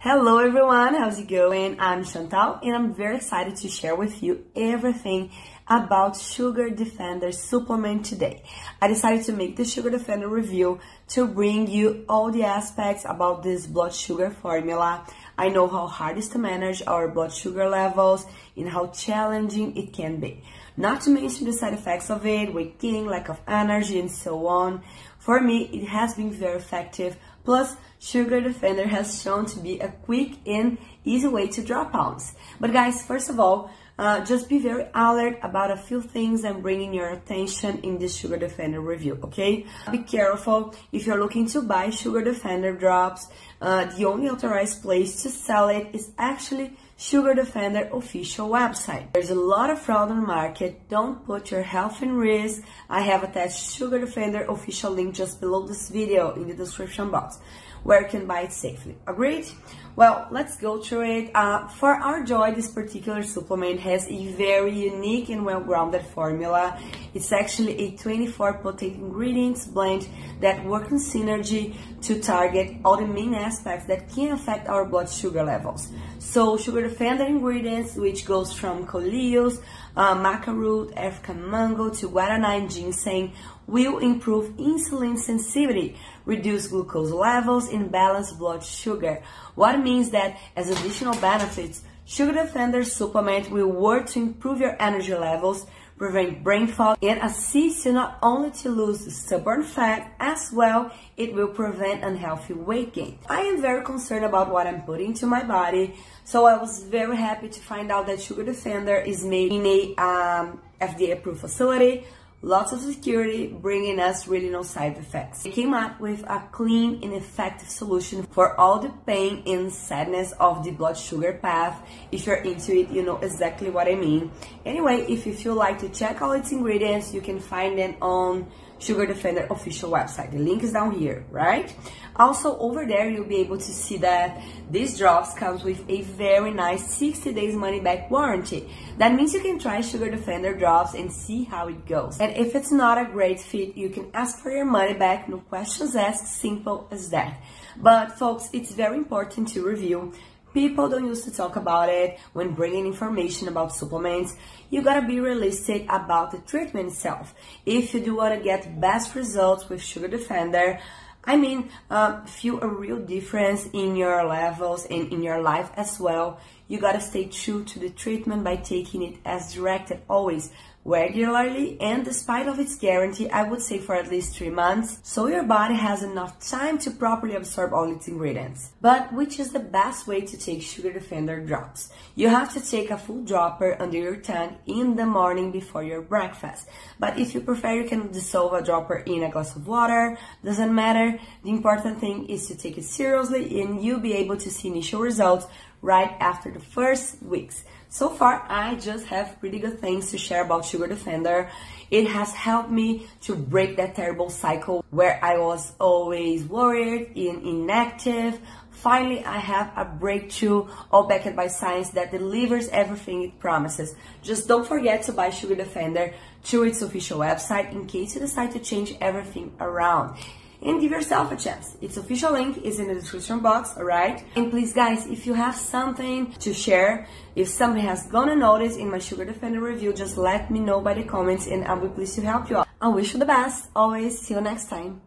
Hello everyone, how's it going? I'm Chantal and I'm very excited to share with you everything about Sugar Defender supplement today. I decided to make the Sugar Defender review to bring you all the aspects about this blood sugar formula. I know how hard it is to manage our blood sugar levels and how challenging it can be. Not to mention the side effects of it, weight gain, lack of energy, and so on. For me, it has been very effective. Plus, Sugar Defender has shown to be a quick and easy way to drop pounds. But guys, first of all, uh, just be very alert about a few things I'm bringing your attention in this Sugar Defender review, okay? Be careful if you're looking to buy Sugar Defender drops. Uh, the only authorized place to sell it is actually Sugar Defender official website. There's a lot of fraud on the market. Don't put your health in risk. I have attached Sugar Defender official link just below this video in the description box where you can buy it safely. Agreed? Well, let's go through it. Uh, for our joy, this particular supplement has a very unique and well-grounded formula. It's actually a 24 potent ingredients blend that work in synergy to target all the main aspects that can affect our blood sugar levels. So sugar defender ingredients, which goes from coleus, uh, maca root, African mango to guarana and ginseng, will improve insulin sensitivity, reduce glucose levels, and balance blood sugar. What means that as additional benefits, Sugar Defender supplement will work to improve your energy levels, prevent brain fog, and assist you not only to lose stubborn fat, as well it will prevent unhealthy weight gain. I am very concerned about what I'm putting to my body, so I was very happy to find out that Sugar Defender is made in a um, FDA approved facility lots of security, bringing us really no side effects. They came up with a clean and effective solution for all the pain and sadness of the blood sugar path. If you're into it, you know exactly what I mean. Anyway, if you feel like to check all its ingredients, you can find them on Sugar Defender official website. The link is down here, right? Also over there, you'll be able to see that these drops comes with a very nice 60 days money back warranty. That means you can try Sugar Defender drops and see how it goes. And if it's not a great fit, you can ask for your money back. No questions asked, simple as that. But folks, it's very important to review People don't used to talk about it when bringing information about supplements. You gotta be realistic about the treatment itself. If you do wanna get best results with Sugar Defender, I mean, uh, feel a real difference in your levels and in your life as well. You gotta stay true to the treatment by taking it as directed always regularly and despite of its guarantee, I would say for at least three months, so your body has enough time to properly absorb all its ingredients. But which is the best way to take Sugar Defender drops? You have to take a full dropper under your tongue in the morning before your breakfast. But if you prefer, you can dissolve a dropper in a glass of water, doesn't matter. The important thing is to take it seriously and you'll be able to see initial results right after the first weeks. So far, I just have pretty good things to share about Sugar Defender. It has helped me to break that terrible cycle where I was always worried and inactive. Finally, I have a breakthrough all backed by science that delivers everything it promises. Just don't forget to buy Sugar Defender through its official website in case you decide to change everything around and give yourself a chance. Its official link is in the description box, alright? And please guys, if you have something to share, if somebody has gone unnoticed in my Sugar Defender review, just let me know by the comments and I'll be pleased to help you out. I wish you the best. Always. See you next time.